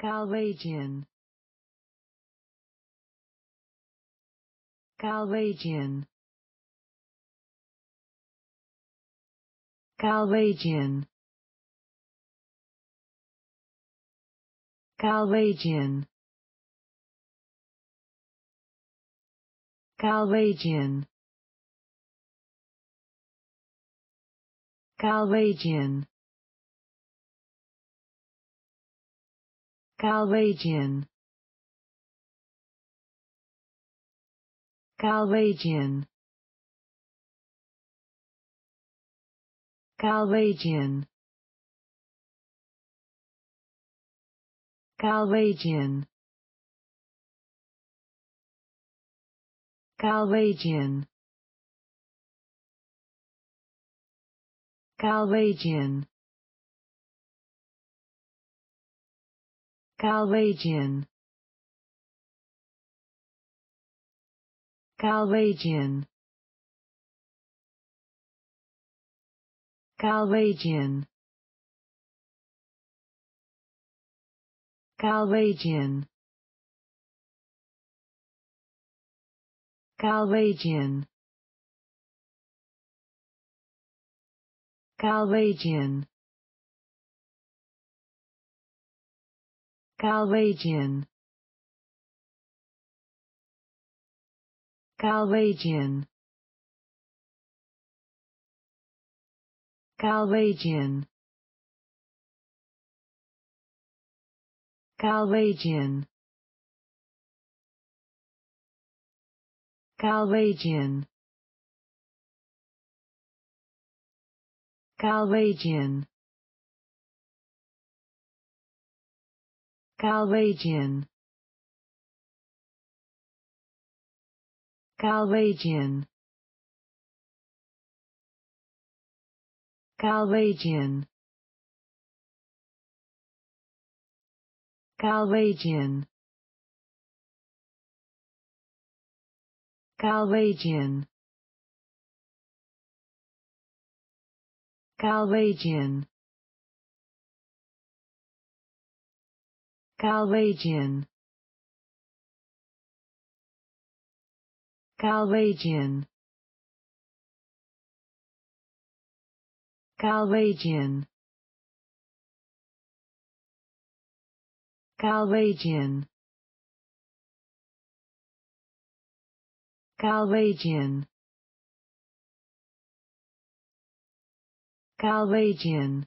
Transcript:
Galwegian. Galwegian. Galwegian. Galwegian. Galwegian. Galwegian. Galwegian Galwegian Galwegian Galwegian Galwegian Galwegian Galwegian Galwegian Galwegian Galwegian Galwegian Galwegian Galwegian. Galwegian. Galwegian. Galwegian. Galwegian. Galwegian. Galwegian Galwegian Galwegian Galwegian Galwegian Galwegian Galwegian Galwegian Galwegian Galwegian Galwegian Galwegian